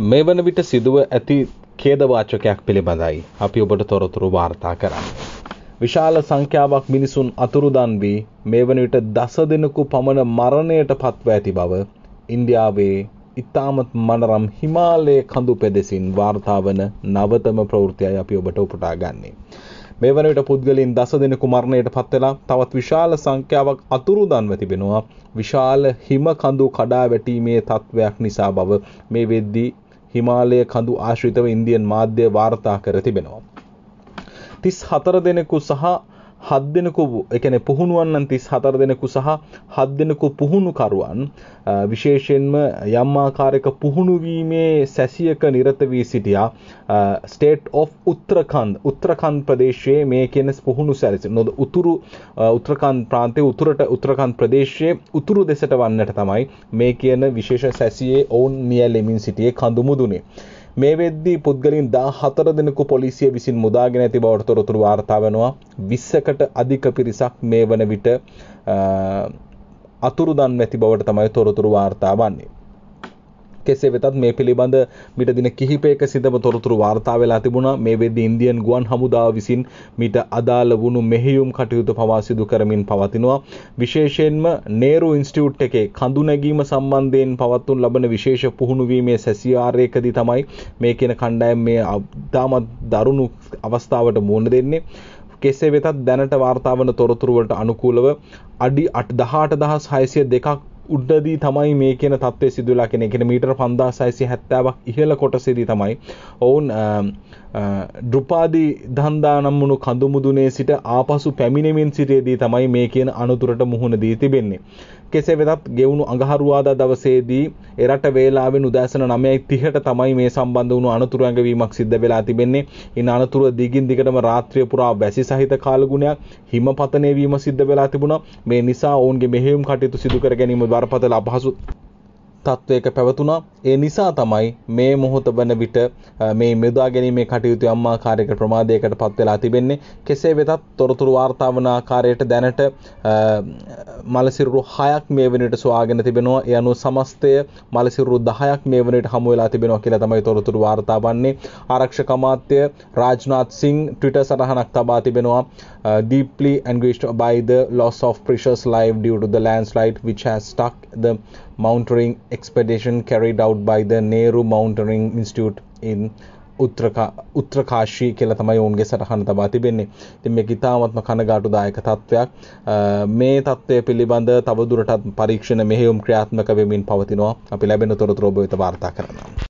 මේ වන විට සිදුව ඇති ඛේදවාචකයක් පිළිබඳයි අපි ඔබට තොරතුරු වාර්තා කරන්නේ. විශාල සංඛ්‍යාවක් මිනිසුන් අතුරුදන් වී මේ වන විට දස දෙනෙකු පමණ මරණයට පත්ව ඇති බව ඉන්දියාවේ ඉතාමත් මනරම් හිමාලයේ කඳු පෙදෙසින් වාර්තා වන නවතම ප්‍රවෘත්තියයි අපි ඔබට උපුටා ගන්නේ. මේ වන විට පුද්ගලයන් දස දෙනෙකු මරණයට පත් වෙලා තවත් විශාල සංඛ්‍යාවක් අතුරුදන්ව තිබෙනවා. විශාල හිම කඳු කඩා වැටීමේ තත්වයක් නිසා බව මේ වෙද්දී හිමාලය කඳු ආශ්‍රිතව ඉන්දියන් මාධ්‍ය වාර්තා කර තිබෙනවා. 34 දෙනෙකු සහ හත් දෙනෙකු එකන පුහුණුවන්නන් තිස් හතර දෙනෙකු සහ හත් දෙනෙකු පුහුණුකරුවන් විශේෂයෙන්ම යම්මාකාරක පුහුණුවීමේ සැසියක නිරත වී සිටියා. ස්ටේට් of උත්‍රකන්ද උත්‍රකන් ප්‍රදේශයේ මේ කියන පුහුණු සැරසි නොද උතුරු උත්‍රකන් ප්‍රාන්තය උතුරට උත්‍රකන් ප්‍රදේශයේ උතුරු දෙසට වන්නට තමයි මේ කියන විශේෂ සැසියේ ඔවුන් නියැලෙමින් සිටියේ කඳුමුදුනේ. මේ වෙද්දී පුද්ගලින් 14 දෙනෙකු පොලිසිය විසින් මුදාගෙන ඇති බවට තොරතුරු වාර්තා වෙනවා. 20කට අධික පිරිසක් මේ වන විට අතුරුදන් ඇති බවට තමයි තොරතුරු වාර්තා වන්නේ. කෙසේ වෙතත් මේ පිළිබඳ මිට දින කිහිපයක සිටම තොරතුරු වාර්තා වෙලා තිබුණා. මේ වෙද්දී ඉන්දියන් ගුවන් හමුදාව විසින් මිට අදාළ වුණු මෙහෙයුම් කටයුතු පවා සිදු කරමින් පවතිනවා. විශේෂයෙන්ම නේරු ඉන්ස්ටිටියුට් එකේ කඳු නැගීම සම්බන්ධයෙන් පවත්වනු ලබන විශේෂ පුහුණුවීමේ සැසියාරයකදී තමයි මේ කියන කණ්ඩායම මේ ඉතාමත් දරුණු අවස්ථාවට මුහුණ දෙන්නේ. කෙසේ වෙතත් දැනට වාර්තා වන තොරතුරු වලට අනුකූලව අඩි 8602ක් උඩදී තමයි මේ කියන තත්ත්වය සිදුවලා කෙනෙක්. කියන මීටර 5670ක් ඉහළ කොටසේදී තමයි ඔවුන් ඩෘපාදී දහන්දා නම් වුණු කඳුමුදුනේ සිට ආපසු පැමිණෙමින් සිටියේදී තමයි මේ කියන අනතුරට මුහුණ දී තිබෙන්නේ. කෙසේ වෙතත් ගෙවුණු අඟහරුවාදා දවසේදී එරට වේලාවෙන් උදෑසන 9:30ට තමයි මේ සම්බන්ධ වුණු අනතුරු ඇඟවීමක් සිද්ධ වෙලා තිබෙන්නේ. ඉන් අනතුර දිගින් දිගටම රාත්‍රිය පුරා වැසි සහිත කාලගුණයක් හිමපතනය වීම සිද්ධ වෙලා තිබුණා. මේ නිසා ඔවුන්ගේ මෙහෙයුම් කටයුතු සිදු කර ගැනීම බරපතල අපහසු තත්ත්වයක පැවතුණා. ඒ නිසා තමයි මේ මොහොත වන විට මේ මෙදා ගැනීමේ කටයුතු යම් ආකාරයකට ප්‍රමාදයකට පත් වෙලා තිබෙන්නේ. කෙසේ වෙතත් තොරතුරු වාර්තා වන ආකාරයට දැනට මලසිරුරු 6ක් මේ වෙනට සොයාගෙන තිබෙනවා. ඒ අනුව සමස්තය මලසිරුරු 10ක් මේ වෙනට හමු වෙලා තිබෙනවා කියලා තමයි තොරතුරු වාර්තා වන්නේ. ආරක්ෂක අමාත්‍ය රාජ්නාත් සිං ට්විටර් සටහනක් තබා තිබෙනවා. deeply anguished by the loss of precious life due to the landslide which has stuck the mountaineering expedition carried out by the Nehru Mountaineering Institute in උත්‍රකාශී කියලා තමයි ඔවුන්ගේ සටහන තබා තිබෙන්නේ. ඉතින් මේක ඉතාමත්ම කනගාටුදායක තත්ත්වයක්. මේ තත්ත්වය පිළිබඳ තවදුරටත් පරීක්ෂණ මෙහෙයුම් ක්‍රියාත්මක වෙමින් පවතිනවා. අපි ලැබෙන තොරතුරු ඔබ වෙත වාර්තා කරනවා.